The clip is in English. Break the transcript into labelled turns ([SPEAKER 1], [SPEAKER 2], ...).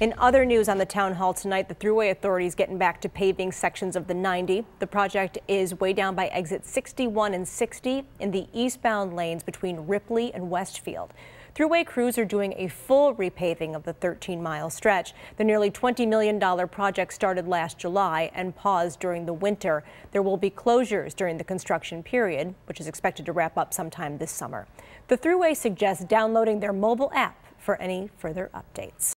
[SPEAKER 1] In other news on the town hall tonight, the Thruway Authority is getting back to paving sections of the 90. The project is way down by exit 61 and 60 in the eastbound lanes between Ripley and Westfield. Thruway crews are doing a full repaving of the 13-mile stretch. The nearly $20 million project started last July and paused during the winter. There will be closures during the construction period, which is expected to wrap up sometime this summer. The Thruway suggests downloading their mobile app for any further updates.